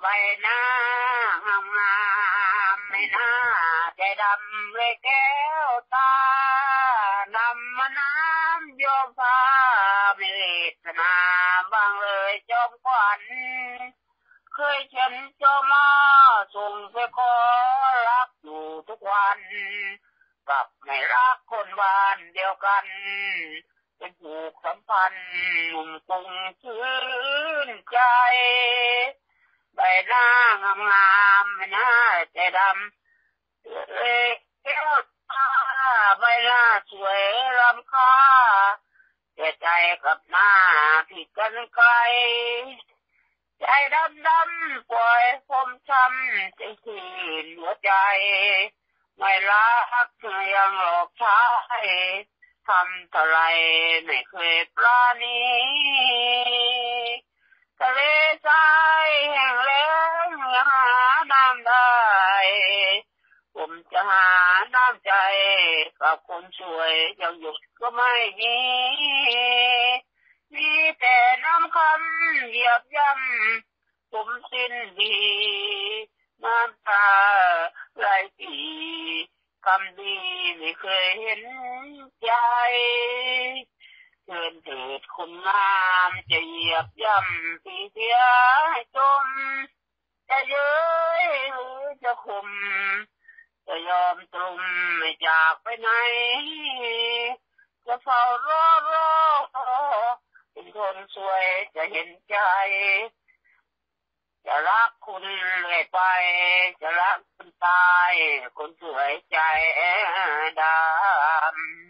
ใบหน้างามงามไม่น่าใจดำเลยแก้วตา นำมาน้ำโยมพาเมตนาบางเลยจอมขวัญเคยฉันจ้ามาส่งไปขอรักอยู่ทุกวันกลับไม่รักคนบ้านเดียวกันเป็นผูกสัมพันธ์หนุ่มกรุงชื่น หน้างามงามไม่น่าใจดำเอ้ยวตาใบหน้าสวยรำคาแต่ใจกับหน้าผิดกันไกลใจดำดำปล่อยผมช้ำใจที่หัวใจ ไม่รักยังหลอกใช้ทำเท่าไรไม่เคยปราณี มจะหาน้ำใจกับคนช่วยยังหยุดก็ไม่มี มีแต่น้ำคำเหยียบย่ำผมสิ้นดีน้ำตาไหลปีคำดีไม่เคยเห็นใจเชิญเถิดคนงามจะเหยียบย่ำปีเสียให้จมจะเย้ยหรือจะคม ยอมตรุมไม่จากไปไหน จะเฝ้ารอรอเป็นคนสวยจะเห็นใจ จะรักคุณเลยไป จะรักคุณตาย คนสวยใจดำ